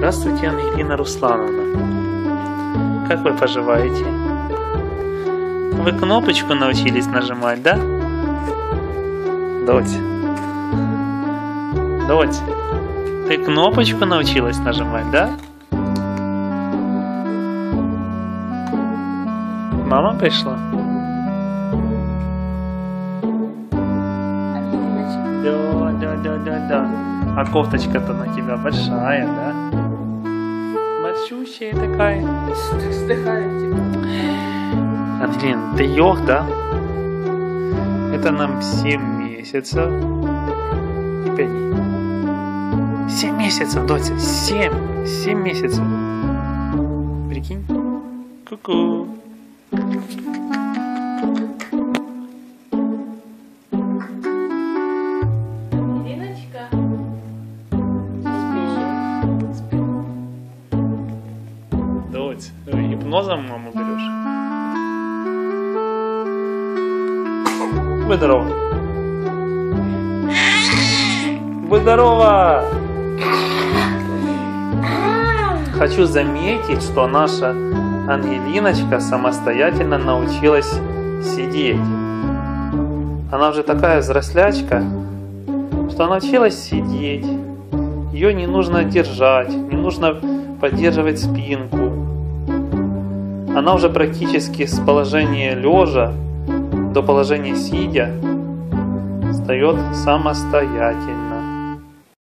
Здравствуйте, Ангелина Руслановна. Как вы поживаете? Вы кнопочку научились нажимать, да? Доть. Доть. Ты кнопочку научилась нажимать, да? Мама пришла? Да, да, да, да, да. А кофточка-то на тебя большая, да? Большущая такая. Вздыхает, типа. Ангелин, ты йог, да? Это нам 7 месяцев и 5 дней. 7 месяцев, Дотя, 7! 7 месяцев. Прикинь? Ку-ку. Э, гипнозом маму берешь? Будь здорова. Будь здорова! Хочу заметить, что наша Ангелиночка самостоятельно научилась сидеть. Она уже такая взрослячка, что научилась сидеть. Ее не нужно держать, не нужно поддерживать спинку. Она уже практически с положения лежа до положения сидя встает самостоятельно.